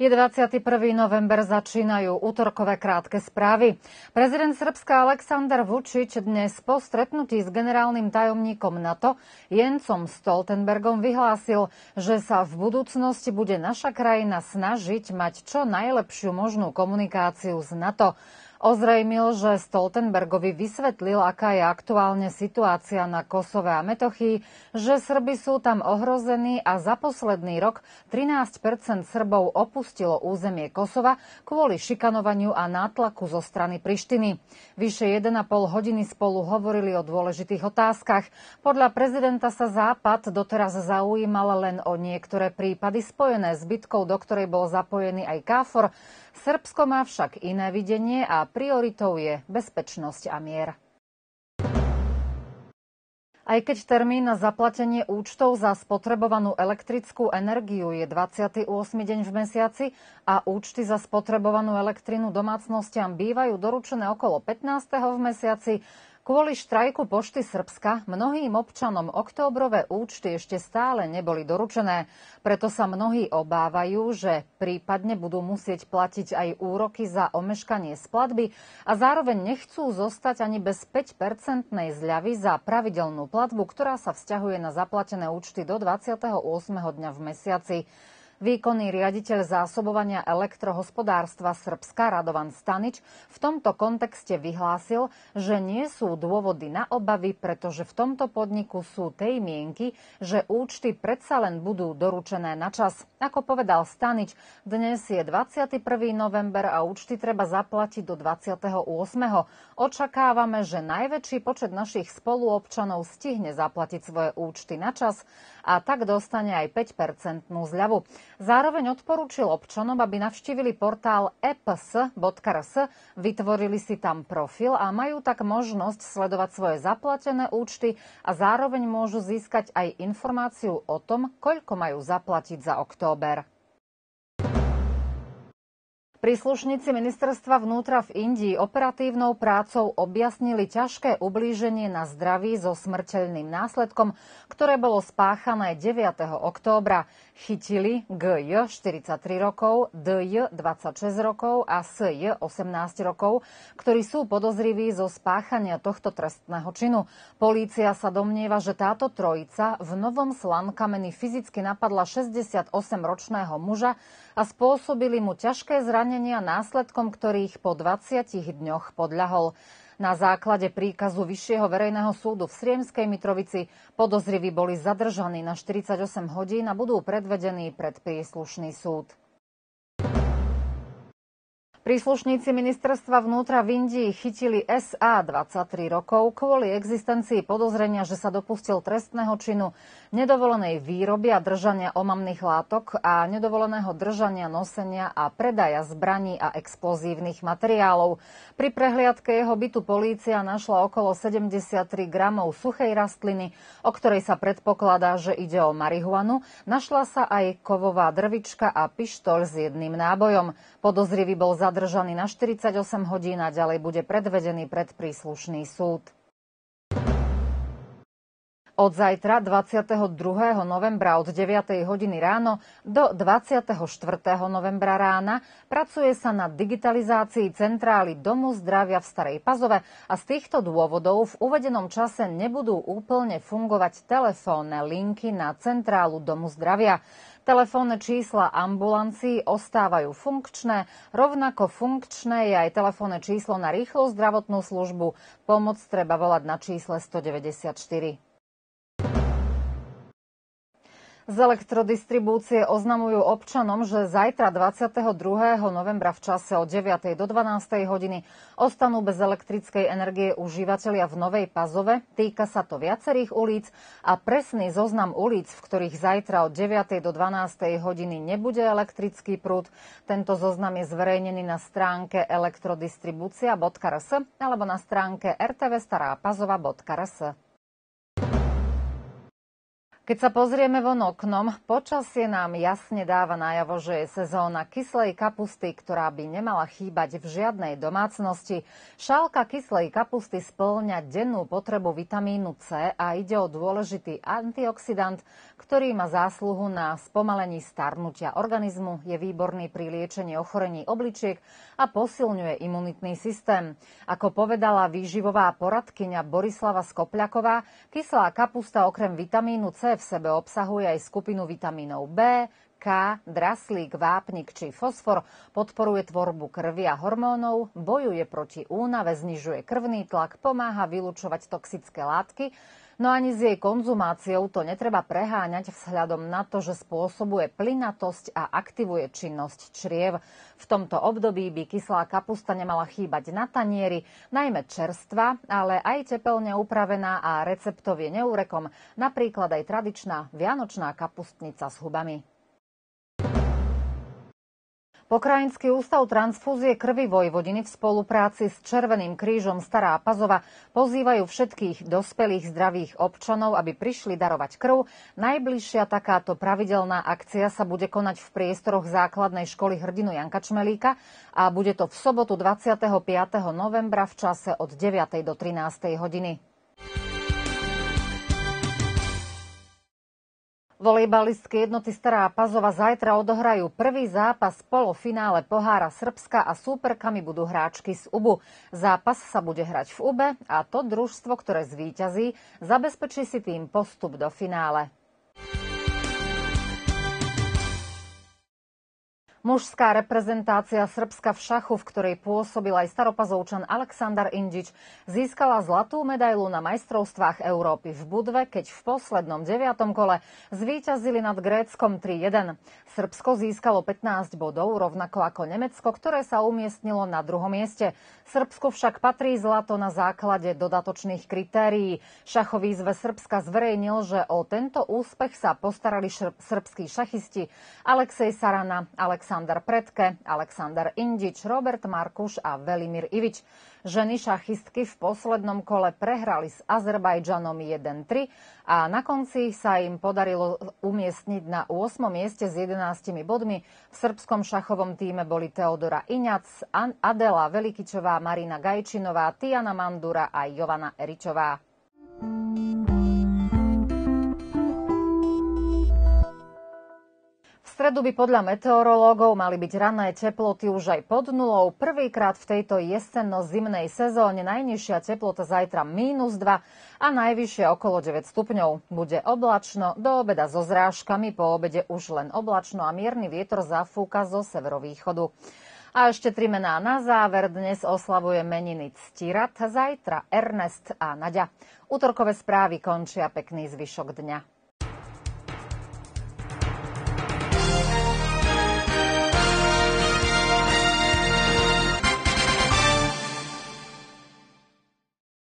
Je 21. november, začínajú útorkové krátke správy. Prezident Srbska Aleksandar Vučić dnes po stretnutí s generálnym tajomníkom NATO Jencom Stoltenbergom vyhlásil, že sa v budúcnosti bude naša krajina snažiť mať čo najlepšiu možnú komunikáciu s NATO. Ozrejmil, že Stoltenbergovi vysvetlil, aká je aktuálne situácia na Kosove a Metochii, že Srby sú tam ohrození a za posledný rok 13% Srbov opustilo územie Kosova kvôli šikanovaniu a nátlaku zo strany Prištiny. Vyše 1,5 hodiny spolu hovorili o dôležitých otázkach. Podľa prezidenta sa Západ doteraz zaujímal len o niektoré prípady spojené s bitkou, do ktorej bol zapojený aj KFOR. Srbsko má však iné videnie a prioritou je bezpečnosť a mier. Aj keď termín na zaplatenie účtov za spotrebovanú elektrickú energiu je 28. deň v mesiaci a účty za spotrebovanú elektrinu domácnostiam bývajú doručené okolo 15. v mesiaci, Kvôli štrajku Pošty Srbska mnohým občanom októbrové účty ešte stále neboli doručené. Preto sa mnohí obávajú, že prípadne budú musieť platiť aj úroky za omeškanie splatby a zároveň nechcú zostať ani bez 5-percentnej zľavy za pravidelnú platbu, ktorá sa vzťahuje na zaplatené účty do 28. dňa v mesiaci. Výkonný riaditeľ zásobovania elektrohospodárstva Srbska Radovan Stanič v tomto kontexte vyhlásil, že nie sú dôvody na obavy, pretože v tomto podniku sú tej mienky, že účty predsa len budú doručené na čas. Ako povedal Stanič, dnes je 21. november a účty treba zaplatiť do 28. Očakávame, že najväčší počet našich spoluobčanov stihne zaplatiť svoje účty na čas a tak dostane aj 5-percentnú zľavu. Zároveň odporúčil občanom, aby navštívili portál eps.rs, vytvorili si tam profil a majú tak možnosť sledovať svoje zaplatené účty a zároveň môžu získať aj informáciu o tom, koľko majú zaplatiť za október. Príslušníci ministerstva vnútra v Indii operatívnou prácou objasnili ťažké ublíženie na zdraví so smrteľným následkom, ktoré bolo spáchané 9. októbra. Chytili GJ 43 rokov, DJ 26 rokov a SJ 18 rokov, ktorí sú podozriví zo spáchania tohto trestného činu. Polícia sa domnieva, že táto trojica v Novom Slankameni fyzicky napadla 68-ročného muža a spôsobili mu ťažké zranenia následkom ktorých po 20 dňoch podľahol. Na základe príkazu Vyššieho verejného súdu v Sriemskej Mitrovici podozriví boli zadržaní na 48 hodín a budú predvedení pred príslušný súd. Príslušníci ministerstva vnútra v Indii chytili SA 23 rokov kvôli existencii podozrenia, že sa dopustil trestného činu nedovolenej výroby a držania omamných látok a nedovoleného držania, nosenia a predaja zbraní a explozívnych materiálov. Pri prehliadke jeho bytu polícia našla okolo 73 gramov suchej rastliny, o ktorej sa predpokladá, že ide o marihuanu. Našla sa aj kovová drvička a pištoľ s jedným nábojom. Podozrivý bol za zadržaný na 48 hodín a ďalej bude predvedený pred príslušný súd. Od zajtra 22. novembra od 9. hodiny ráno do 24. novembra rána pracuje sa na digitalizácii centrály Domu zdravia v Starej Pazove a z týchto dôvodov v uvedenom čase nebudú úplne fungovať telefónne linky na centrálu Domu zdravia. Telefónne čísla ambulancií ostávajú funkčné, rovnako funkčné je aj telefónne číslo na rýchlu zdravotnú službu. Pomoc treba volať na čísle 194. Z elektrodistribúcie oznamujú občanom, že zajtra 22. novembra v čase od 9. do 12. hodiny ostanú bez elektrickej energie užívateľia v Novej Pazove. Týka sa to viacerých ulic a presný zoznam ulic, v ktorých zajtra od 9. do 12. hodiny nebude elektrický prúd. Tento zoznam je zverejnený na stránke elektrodistribúcia.rs alebo na stránke rtvstarápazova.rs. Keď sa pozrieme von oknom, počasie nám jasne dáva najavo, že je sezóna kyslej kapusty, ktorá by nemala chýbať v žiadnej domácnosti. Šálka kyslej kapusty splňa dennú potrebu vitamínu C a ide o dôležitý antioxidant, ktorý má zásluhu na spomalení starnutia organizmu, je výborný pri liečení ochorení obličiek a posilňuje imunitný systém. Ako povedala výživová poradkyňa Borislava Skopľaková, kyslá kapusta okrem vitamínu C v sebe obsahuje aj skupinu vitamínov B, K, draslík, vápnik či fosfor, podporuje tvorbu krvi a hormónov, bojuje proti únave, znižuje krvný tlak, pomáha vylúčovať toxické látky No ani s jej konzumáciou to netreba preháňať vzhľadom na to, že spôsobuje plynatosť a aktivuje činnosť čriev. V tomto období by kyslá kapusta nemala chýbať na tanieri, najmä čerstva, ale aj tepelne upravená a receptovie neúrekom, napríklad aj tradičná vianočná kapustnica s hubami. Pokrajinský ústav transfúzie krvi Vojvodiny v spolupráci s Červeným krížom Stará Pazova pozývajú všetkých dospelých zdravých občanov, aby prišli darovať krv. Najbližšia takáto pravidelná akcia sa bude konať v priestoroch základnej školy hrdinu Janka Čmelíka a bude to v sobotu 25. novembra v čase od 9. do 13. hodiny. Volejbalistky jednoty Stará Pazova zajtra odohrajú prvý zápas polofinále pohára Srbska a súperkami budú hráčky z UBU. Zápas sa bude hrať v UBE a to družstvo, ktoré zvíťazí, zabezpečí si tým postup do finále. Mužská reprezentácia Srbska v šachu, v ktorej pôsobil aj staropazovčan Aleksandar Indžič, získala zlatú medailu na majstrovstvách Európy v Budve, keď v poslednom deviatom kole zvíťazili nad Gréckom 3-1. Srbsko získalo 15 bodov, rovnako ako Nemecko, ktoré sa umiestnilo na druhom mieste. Srbsku však patrí zlato na základe dodatočných kritérií. Šachový zve Srbska zverejnil, že o tento úspech sa postarali srbskí šachisti Alexej Sarana, Alex Aleksandar Predke, Aleksandar Indič, Robert Markuš a Velimir Ivič. Ženy šachistky v poslednom kole prehrali s Azerbajdžanom 1-3 a na konci sa im podarilo umiestniť na 8. mieste s 11 bodmi. V srbskom šachovom týme boli Teodora Iňac, Adela Velikičová, Marina Gajčinová, Tiana Mandura a Jovana Eričová. Stredu by podľa meteorológov mali byť ranné teploty už aj pod nulou. Prvýkrát v tejto jesenno-zimnej sezóne najnižšia teplota zajtra mínus 2 a najvyššie okolo 9 stupňov. Bude oblačno, do obeda so zrážkami, po obede už len oblačno a mierny vietor zafúka zo severovýchodu. A ešte tri mená na záver. Dnes oslavuje meniny Ctirat, zajtra Ernest a Nadia. Útorkové správy končia pekný zvyšok dňa.